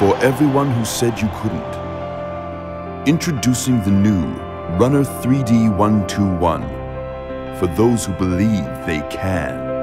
For everyone who said you couldn't. Introducing the new Runner 3D 121 for those who believe they can.